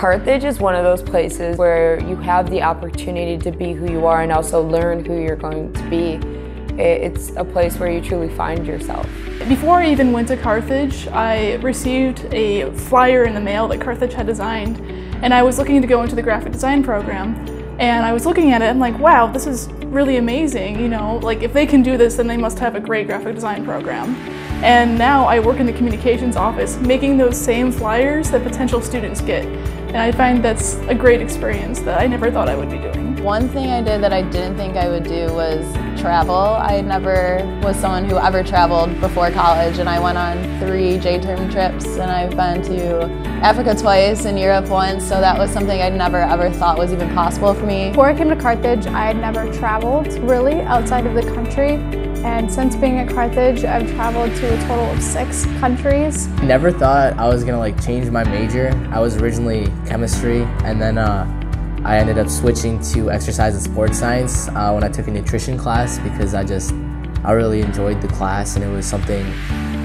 Carthage is one of those places where you have the opportunity to be who you are and also learn who you're going to be. It's a place where you truly find yourself. Before I even went to Carthage, I received a flyer in the mail that Carthage had designed, and I was looking to go into the graphic design program. And I was looking at it, and like, wow, this is really amazing. You know, like if they can do this, then they must have a great graphic design program. And now I work in the communications office, making those same flyers that potential students get. And I find that's a great experience that I never thought I would be doing. One thing I did that I didn't think I would do was travel. I never was someone who ever traveled before college and I went on three J-term trips and I've been to Africa twice and Europe once so that was something I'd never ever thought was even possible for me. Before I came to Carthage I had never traveled really outside of the country and since being at Carthage, I've traveled to a total of six countries. Never thought I was gonna like change my major. I was originally chemistry, and then uh, I ended up switching to exercise and sports science uh, when I took a nutrition class because I just I really enjoyed the class and it was something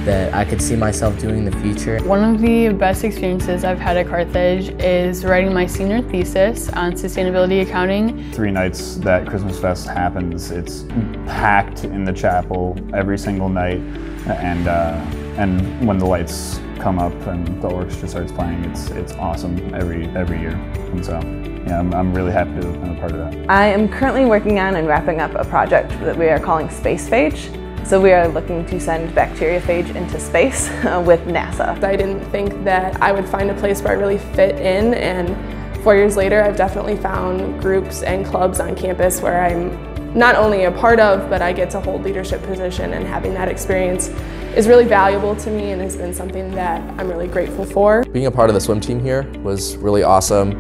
that I could see myself doing in the future. One of the best experiences I've had at Carthage is writing my senior thesis on sustainability accounting. Three nights that Christmas Fest happens, it's packed in the chapel every single night and uh, and when the lights come up and the orchestra starts playing, it's it's awesome every every year. And so yeah, I'm, I'm really happy to have been a part of that. I am currently working on and wrapping up a project that we are calling Space Phage. So we are looking to send bacteriophage into space with NASA. I didn't think that I would find a place where I really fit in and four years later I've definitely found groups and clubs on campus where I'm not only a part of, but I get to hold leadership position and having that experience is really valuable to me and has been something that I'm really grateful for. Being a part of the swim team here was really awesome.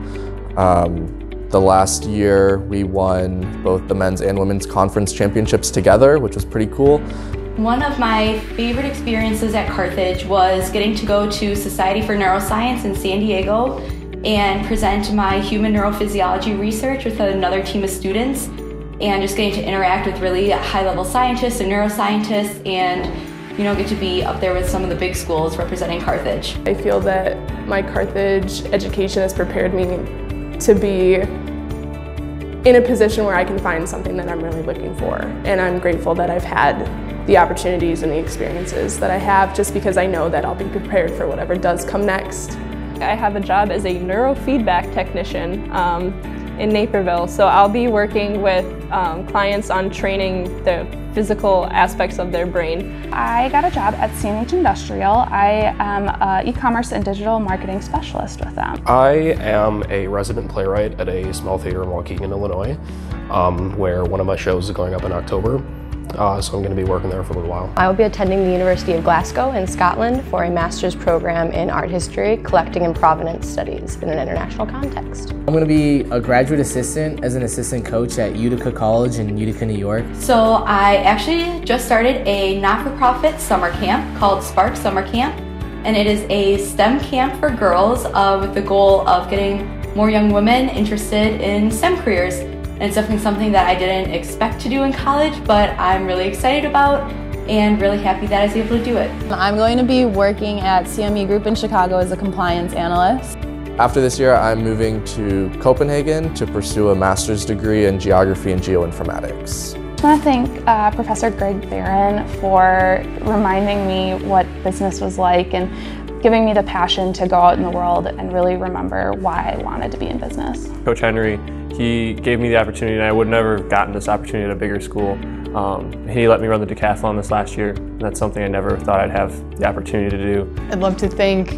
Um, the last year we won both the men's and women's conference championships together, which was pretty cool. One of my favorite experiences at Carthage was getting to go to Society for Neuroscience in San Diego and present my human neurophysiology research with another team of students and just getting to interact with really high-level scientists and neuroscientists and you know, get to be up there with some of the big schools representing Carthage. I feel that my Carthage education has prepared me to be in a position where I can find something that I'm really looking for. And I'm grateful that I've had the opportunities and the experiences that I have just because I know that I'll be prepared for whatever does come next. I have a job as a neurofeedback technician um, in Naperville, so I'll be working with um, clients on training the physical aspects of their brain. I got a job at CNH Industrial. I am an e-commerce and digital marketing specialist with them. I am a resident playwright at a small theater in Waukegan, Illinois, um, where one of my shows is going up in October. Uh, so I'm going to be working there for a little while. I will be attending the University of Glasgow in Scotland for a master's program in art history, collecting and provenance studies in an international context. I'm going to be a graduate assistant as an assistant coach at Utica College in Utica, New York. So I actually just started a not-for-profit summer camp called Spark Summer Camp and it is a STEM camp for girls uh, with the goal of getting more young women interested in STEM careers. And it's definitely something that I didn't expect to do in college, but I'm really excited about and really happy that I was able to do it. I'm going to be working at CME Group in Chicago as a compliance analyst. After this year, I'm moving to Copenhagen to pursue a master's degree in geography and geoinformatics. I want to thank uh, Professor Greg Barron for reminding me what business was like and giving me the passion to go out in the world and really remember why I wanted to be in business. Coach Henry, he gave me the opportunity and I would never have gotten this opportunity at a bigger school. Um, he let me run the decathlon this last year. And that's something I never thought I'd have the opportunity to do. I'd love to thank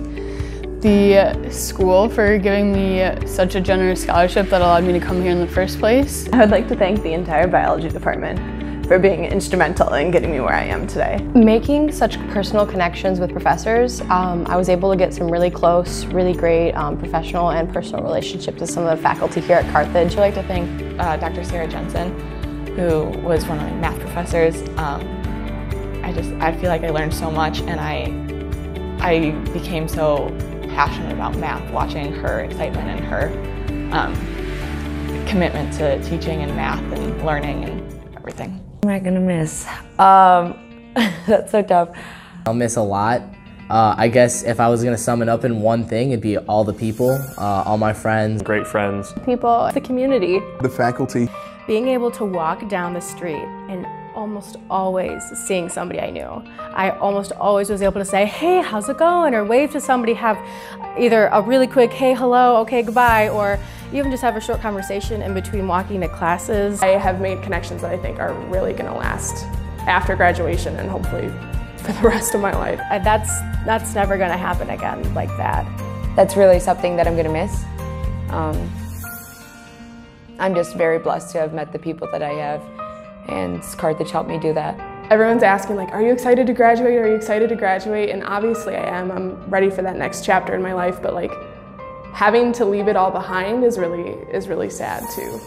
the school for giving me such a generous scholarship that allowed me to come here in the first place. I would like to thank the entire biology department for being instrumental in getting me where I am today. Making such personal connections with professors, um, I was able to get some really close, really great um, professional and personal relationships with some of the faculty here at Carthage. I'd like to thank uh, Dr. Sarah Jensen, who was one of my math professors. Um, I just, I feel like I learned so much and I, I became so passionate about math watching her excitement and her um, commitment to teaching and math and learning and everything. What am I gonna miss? Um, that's so tough. I'll miss a lot Uh, I guess if I was gonna sum it up in one thing, it'd be all the people, uh, all my friends. Great friends. People. The community. The faculty. Being able to walk down the street and almost always seeing somebody I knew. I almost always was able to say, hey, how's it going? Or wave to somebody, have either a really quick, hey, hello, okay, goodbye, or even just have a short conversation in between walking to classes. I have made connections that I think are really gonna last after graduation and hopefully for the rest of my life. That's, that's never gonna happen again like that. That's really something that I'm gonna miss. Um, I'm just very blessed to have met the people that I have and Carthage helped me do that. Everyone's asking like, are you excited to graduate? Are you excited to graduate? And obviously I am. I'm ready for that next chapter in my life, but like having to leave it all behind is really is really sad too.